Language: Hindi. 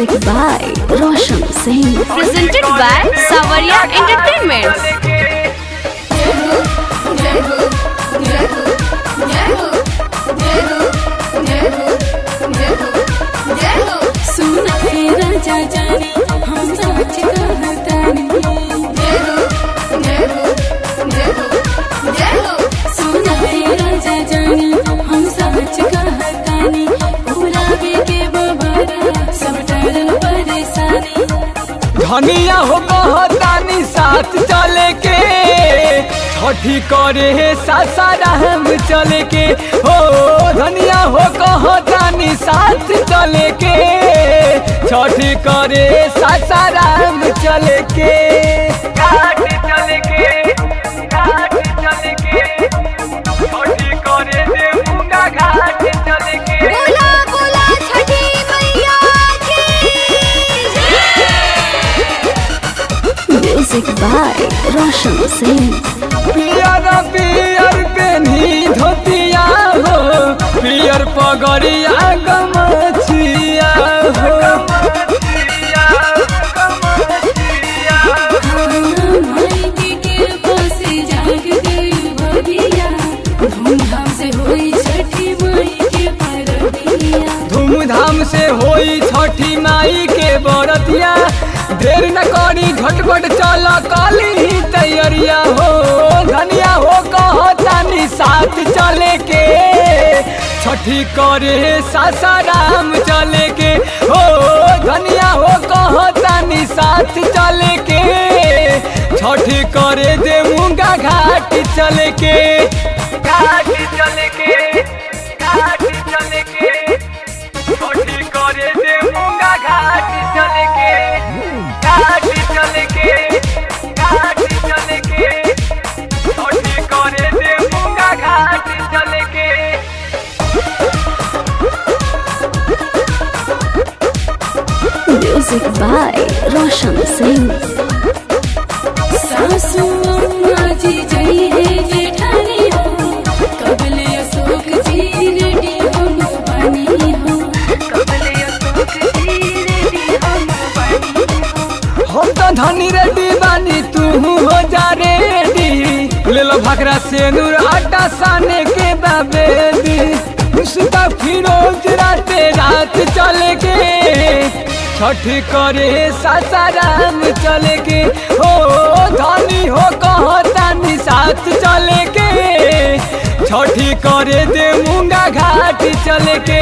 Music by Roshan Singh. presented by Savaria Entertainment. धनिया हो कहतानी साथ चले के छठी करे सासाराम चले के हो, धनिया हो कहतानी साथ चले के छठी करे सासाराम चले के Music बाय रोशन सिंह पियर पियर पेनी धोतिया हो पियर पगड़िया देर न करी, झटपट चल, काली तैयारिया हो। धनिया हो कहो कहतानी साथ चले के छठी करे सासाराम चले के हो, धनिया हो कहो कहतानी साथ चले के छठी करे देवूँगा घाट चले के घाट चले के Music by Roshan Singh. सासू अम्मा जी जई है जेठानी हो कबले अशोक जी रेडी हम बनी हो। हम तो धनी रेडी बानी तू हो जा रेडी। ले लो भकरा से नूर आटा साने के बाबेदी। उसका फिरोज राते रात चले के छठ करे सासाराम चले के हो, धनी हो कहतानी साथ चले के छठी करे दे मुंगा घाट चले के